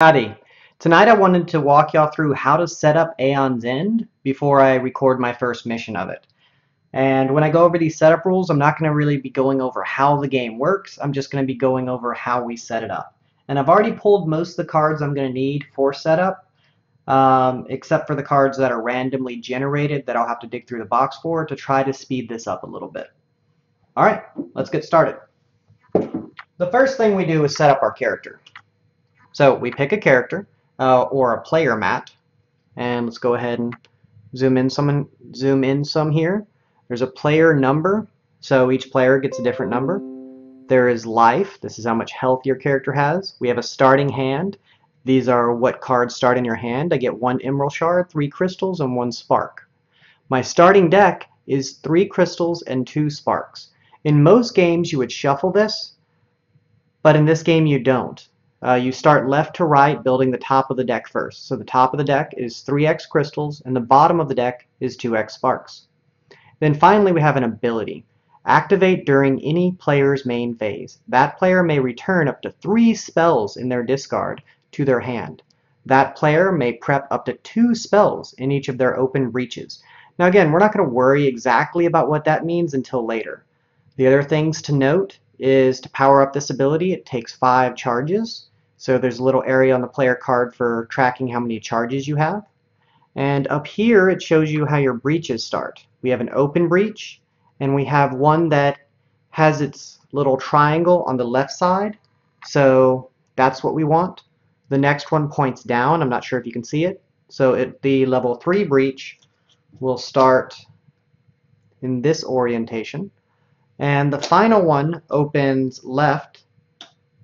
Howdy. Tonight I wanted to walk y'all through how to set up Aeon's End before I record my first mission of it. And when I go over these setup rules, I'm not going to really be going over how the game works. I'm just going to be going over how we set it up. And I've already pulled most of the cards I'm going to need for setup, um, except for the cards that are randomly generated that I'll have to dig through the box for to try to speed this up a little bit. Alright, let's get started. The first thing we do is set up our character. So we pick a character uh, or a player mat, and let's go ahead and zoom in some. Zoom in some here. There's a player number, so each player gets a different number. There is life. This is how much health your character has. We have a starting hand. These are what cards start in your hand. I get one emerald shard, three crystals, and one spark. My starting deck is three crystals and two sparks. In most games you would shuffle this, but in this game you don't. Uh, you start left to right building the top of the deck first. So the top of the deck is 3x crystals and the bottom of the deck is 2x sparks. Then finally we have an ability. Activate during any player's main phase. That player may return up to three spells in their discard to their hand. That player may prep up to two spells in each of their open breaches. Now again, we're not going to worry exactly about what that means until later. The other things to note is to power up this ability, it takes five charges. So there's a little area on the player card for tracking how many charges you have. And up here it shows you how your breaches start. We have an open breach and we have one that has its little triangle on the left side. So that's what we want. The next one points down. I'm not sure if you can see it. So the level 3 breach will start in this orientation. And the final one opens left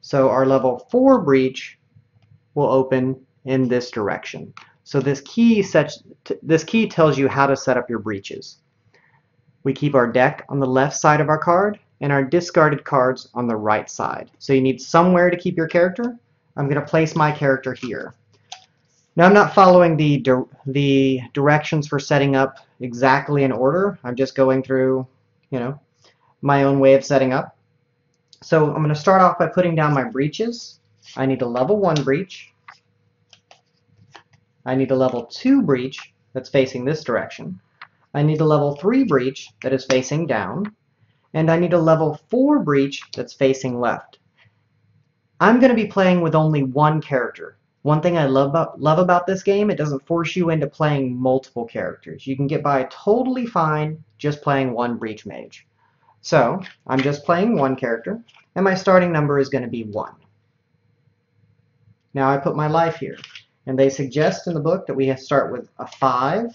so our level 4 breach will open in this direction. So this key, sets, this key tells you how to set up your breaches. We keep our deck on the left side of our card and our discarded cards on the right side. So you need somewhere to keep your character. I'm going to place my character here. Now I'm not following the, di the directions for setting up exactly in order. I'm just going through, you know, my own way of setting up. So I'm going to start off by putting down my breaches. I need a level 1 breach. I need a level 2 breach that's facing this direction. I need a level 3 breach that is facing down. And I need a level 4 breach that's facing left. I'm going to be playing with only one character. One thing I love about, love about this game, it doesn't force you into playing multiple characters. You can get by totally fine just playing one Breach Mage. So I'm just playing one character, and my starting number is going to be 1. Now I put my life here, and they suggest in the book that we start with a 5,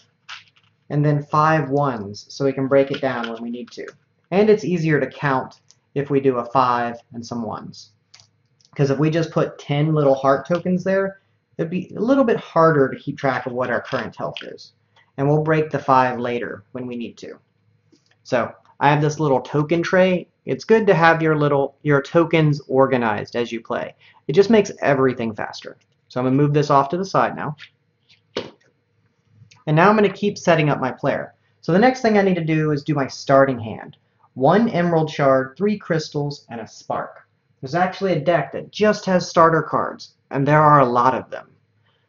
and then five ones, so we can break it down when we need to. And it's easier to count if we do a 5 and some 1s. Because if we just put 10 little heart tokens there, it'd be a little bit harder to keep track of what our current health is. And we'll break the 5 later when we need to. So I have this little token tray. It's good to have your little your tokens organized as you play. It just makes everything faster. So I'm going to move this off to the side now. And now I'm going to keep setting up my player. So the next thing I need to do is do my starting hand. One emerald shard, three crystals, and a spark. There's actually a deck that just has starter cards, and there are a lot of them.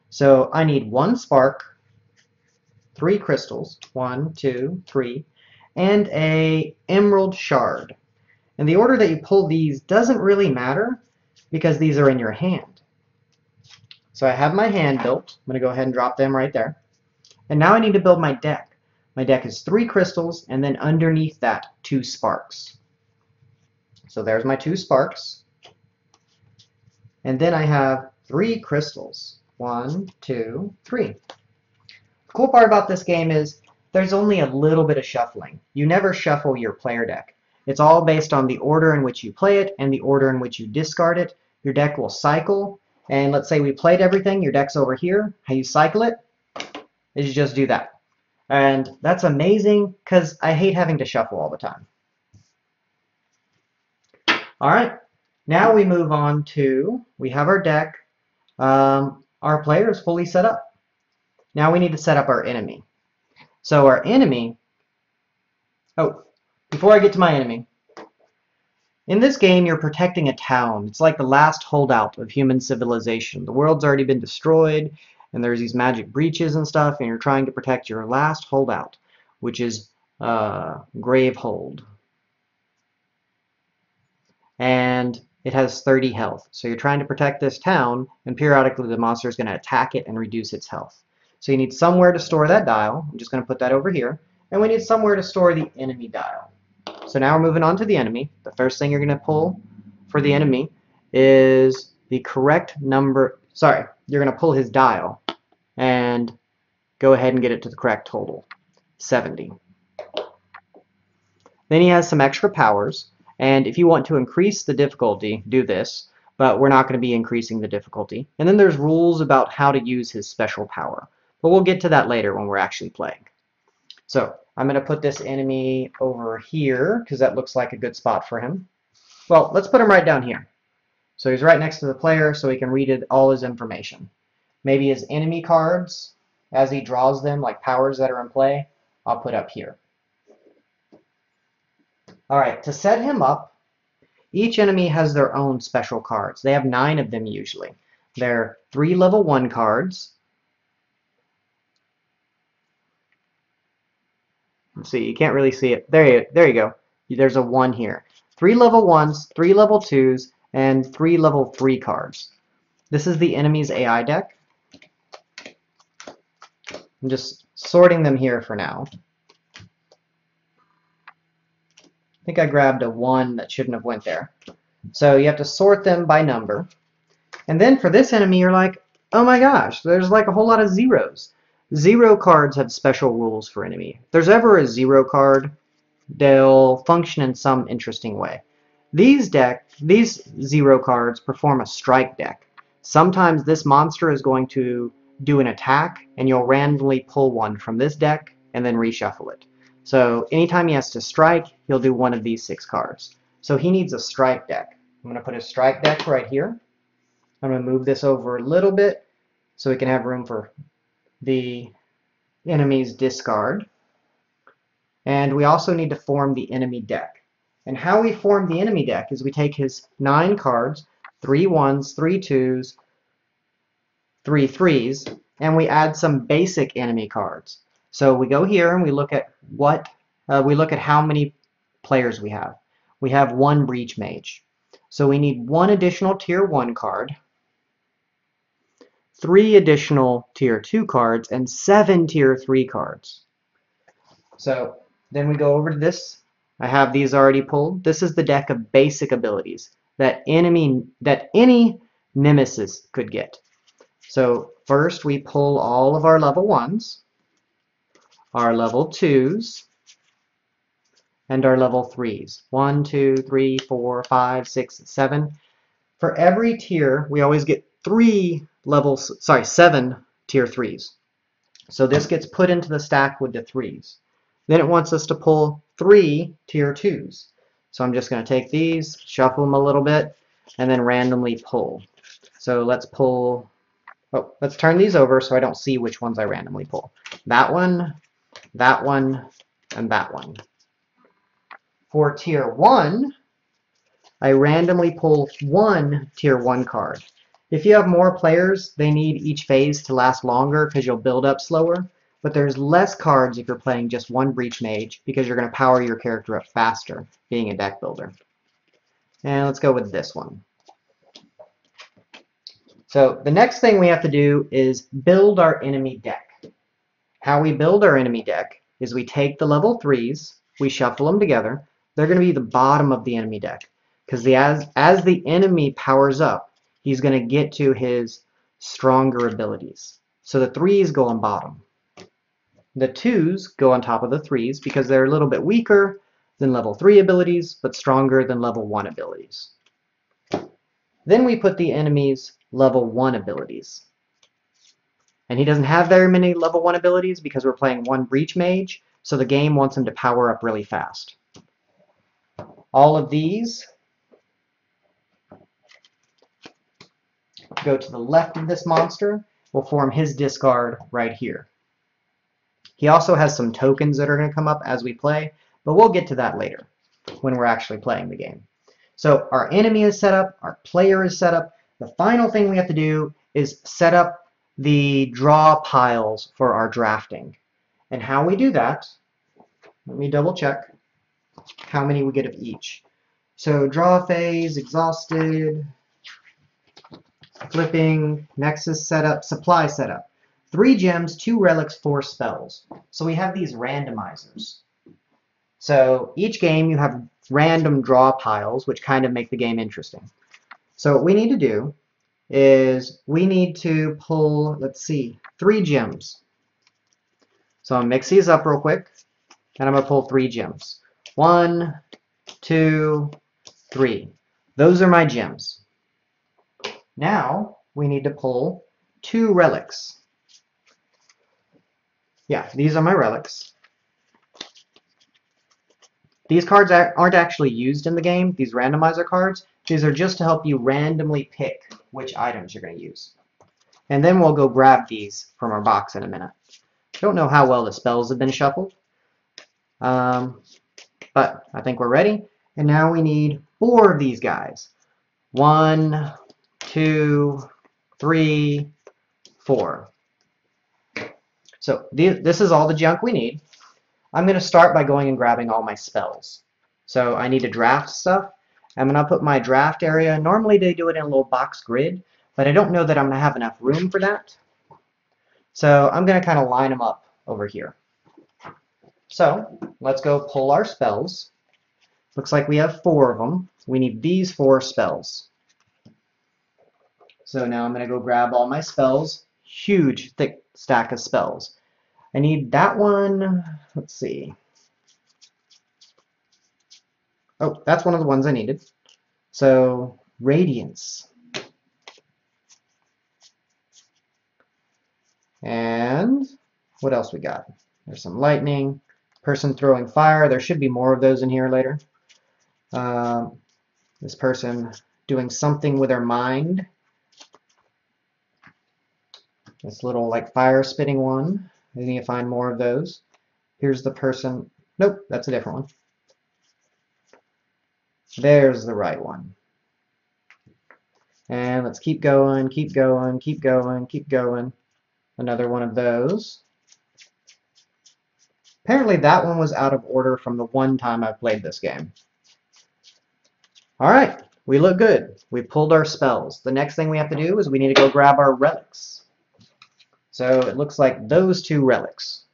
So I need one spark, three crystals, one, two, three, and a emerald shard. And the order that you pull these doesn't really matter because these are in your hand. So I have my hand built. I'm going to go ahead and drop them right there. And now I need to build my deck. My deck is three crystals and then underneath that two sparks. So there's my two sparks. And then I have three crystals. One, two, three. The cool part about this game is there's only a little bit of shuffling. You never shuffle your player deck. It's all based on the order in which you play it and the order in which you discard it. Your deck will cycle, and let's say we played everything, your deck's over here. How you cycle it is you just do that. And that's amazing because I hate having to shuffle all the time. Alright, now we move on to, we have our deck. Um, our player is fully set up. Now we need to set up our enemy. So our enemy, oh, before I get to my enemy, In this game, you're protecting a town. It's like the last holdout of human civilization. The world's already been destroyed, and there's these magic breaches and stuff, and you're trying to protect your last holdout, which is uh, Gravehold. And it has 30 health. So you're trying to protect this town, and periodically the monster is going to attack it and reduce its health. So you need somewhere to store that dial. I'm just going to put that over here. And we need somewhere to store the enemy dial. So now we're moving on to the enemy. The first thing you're going to pull for the enemy is the correct number. Sorry, you're going to pull his dial and go ahead and get it to the correct total, 70. Then he has some extra powers. And if you want to increase the difficulty, do this. But we're not going to be increasing the difficulty. And then there's rules about how to use his special power. But we'll get to that later when we're actually playing. So I'm going to put this enemy over here because that looks like a good spot for him. Well, let's put him right down here. So he's right next to the player so he can read it, all his information. Maybe his enemy cards, as he draws them, like powers that are in play, I'll put up here. Alright, to set him up, each enemy has their own special cards. They have nine of them usually. They're three level 1 cards, Let's see, you can't really see it. There you, there you go. There's a 1 here. Three level 1s, three level 2s, and three level 3 cards. This is the enemy's AI deck. I'm just sorting them here for now. I think I grabbed a 1 that shouldn't have went there. So you have to sort them by number. And then for this enemy, you're like, oh my gosh, there's like a whole lot of zeros. Zero cards have special rules for enemy. If there's ever a zero card, they'll function in some interesting way. These deck, these zero cards perform a strike deck. Sometimes this monster is going to do an attack, and you'll randomly pull one from this deck and then reshuffle it. So anytime he has to strike, he'll do one of these six cards. So he needs a strike deck. I'm going to put a strike deck right here. I'm going to move this over a little bit so we can have room for the enemy's discard. And we also need to form the enemy deck. And how we form the enemy deck is we take his nine cards, three ones, three twos, three threes, and we add some basic enemy cards. So we go here and we look at what uh, we look at how many players we have. We have one breach mage. So we need one additional tier 1 card three additional tier 2 cards, and seven tier 3 cards. So then we go over to this. I have these already pulled. This is the deck of basic abilities that enemy that any nemesis could get. So first we pull all of our level 1s, our level 2s, and our level 3s. 1, 2, 3, 4, 5, 6, 7. For every tier, we always get three levels, sorry, seven tier threes. So this gets put into the stack with the threes. Then it wants us to pull three tier twos. So I'm just going to take these, shuffle them a little bit, and then randomly pull. So let's pull, oh, let's turn these over so I don't see which ones I randomly pull. That one, that one, and that one. For tier 1, I randomly pull one tier 1 card. If you have more players, they need each phase to last longer because you'll build up slower. But there's less cards if you're playing just one Breach Mage because you're going to power your character up faster being a deck builder. And let's go with this one. So the next thing we have to do is build our enemy deck. How we build our enemy deck is we take the level 3s, we shuffle them together. They're going to be the bottom of the enemy deck. Because as, as the enemy powers up, he's going to get to his stronger abilities. So the threes go on bottom. The twos go on top of the threes because they're a little bit weaker than level 3 abilities, but stronger than level 1 abilities. Then we put the enemy's level 1 abilities. And he doesn't have very many level 1 abilities because we're playing one Breach Mage, so the game wants him to power up really fast. All of these go to the left of this monster will form his discard right here. He also has some tokens that are going to come up as we play, but we'll get to that later when we're actually playing the game. So our enemy is set up, our player is set up. The final thing we have to do is set up the draw piles for our drafting. And how we do that, let me double check how many we get of each. So draw phase, exhausted, flipping, nexus setup, supply setup. Three gems, two relics, four spells. So we have these randomizers. So each game you have random draw piles, which kind of make the game interesting. So what we need to do is we need to pull, let's see, three gems. So I'll mix these up real quick, and I'm going to pull three gems. One, two, three. Those are my gems. Now we need to pull two relics. Yeah, these are my relics. These cards aren't actually used in the game, these randomizer cards. These are just to help you randomly pick which items you're going to use. And then we'll go grab these from our box in a minute. Don't know how well the spells have been shuffled. Um, but I think we're ready. And now we need four of these guys. One, two, three, four. So this is all the junk we need. I'm going to start by going and grabbing all my spells. So I need to draft stuff. I'm going to put my draft area. Normally they do it in a little box grid, but I don't know that I'm going to have enough room for that. So I'm going to kind of line them up over here. So let's go pull our spells. Looks like we have four of them. We need these four spells. So now I'm going to go grab all my spells. Huge, thick stack of spells. I need that one. Let's see. Oh, that's one of the ones I needed. So, Radiance. And what else we got? There's some lightning, person throwing fire. There should be more of those in here later. Um, this person doing something with their mind. This little like fire spitting one. I need to find more of those. Here's the person. Nope, that's a different one. There's the right one. And let's keep going, keep going, keep going, keep going. Another one of those. Apparently that one was out of order from the one time I played this game. Alright, we look good. We pulled our spells. The next thing we have to do is we need to go grab our relics. So it looks like those two relics.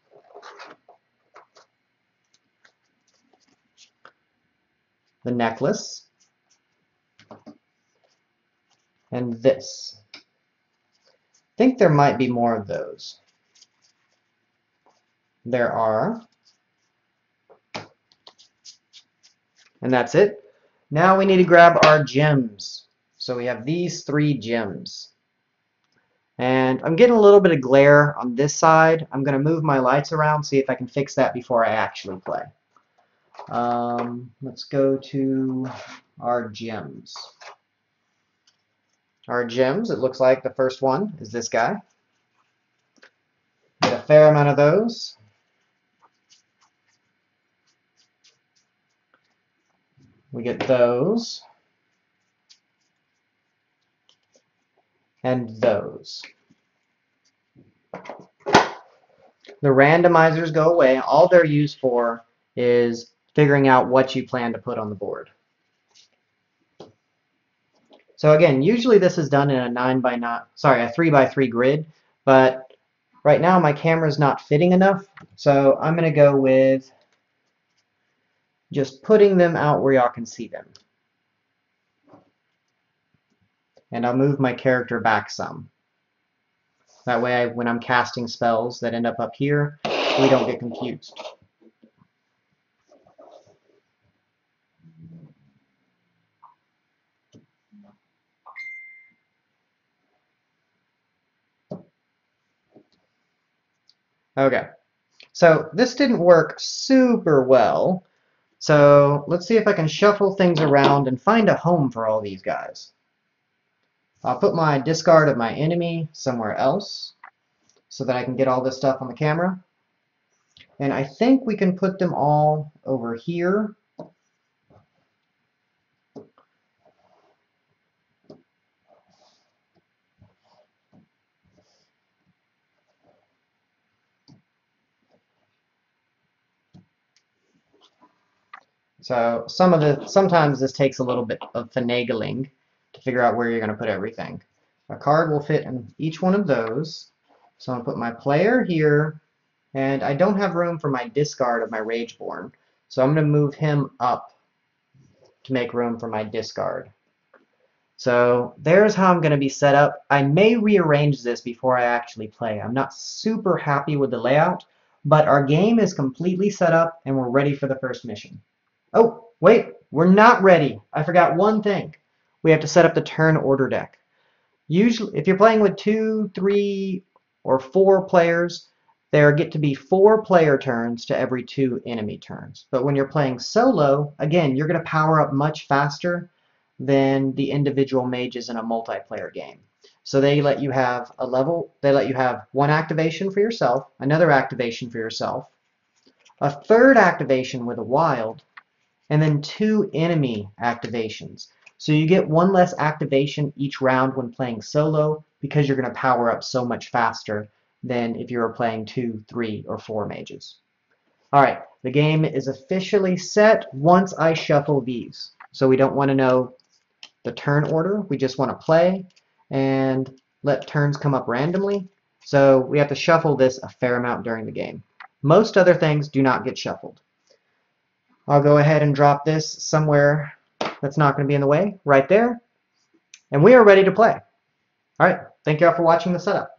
The necklace. And this. I think there might be more of those. There are. And that's it. Now we need to grab our gems. So we have these three gems. And I'm getting a little bit of glare on this side. I'm going to move my lights around, see if I can fix that before I actually play. Um, let's go to our gems. Our gems, it looks like the first one is this guy. Get a fair amount of those. We get those. And those. The randomizers go away. All they're used for is figuring out what you plan to put on the board. So again, usually this is done in a 9 by 9, sorry, a 3 by 3 grid, but right now my camera's not fitting enough, so I'm going to go with just putting them out where y'all can see them and I'll move my character back some. That way, I, when I'm casting spells that end up up here, we don't get confused. Okay, so this didn't work super well, so let's see if I can shuffle things around and find a home for all these guys. I'll put my discard of my enemy somewhere else so that I can get all this stuff on the camera. And I think we can put them all over here. So some of the sometimes this takes a little bit of finagling to figure out where you're going to put everything. A card will fit in each one of those. So I'm going to put my player here, and I don't have room for my discard of my Rageborn. So I'm going to move him up to make room for my discard. So there's how I'm going to be set up. I may rearrange this before I actually play. I'm not super happy with the layout, but our game is completely set up and we're ready for the first mission. Oh, wait, we're not ready. I forgot one thing. We have to set up the turn order deck. Usually, if you're playing with two, three, or four players, there get to be four player turns to every two enemy turns. But when you're playing solo, again, you're going to power up much faster than the individual mages in a multiplayer game. So they let you have a level, they let you have one activation for yourself, another activation for yourself, a third activation with a wild, and then two enemy activations. So you get one less activation each round when playing solo because you're going to power up so much faster than if you were playing two, three, or four mages. Alright, the game is officially set once I shuffle these. So we don't want to know the turn order. We just want to play and let turns come up randomly. So we have to shuffle this a fair amount during the game. Most other things do not get shuffled. I'll go ahead and drop this somewhere that's not going to be in the way, right there. And we are ready to play. All right, thank you all for watching the setup.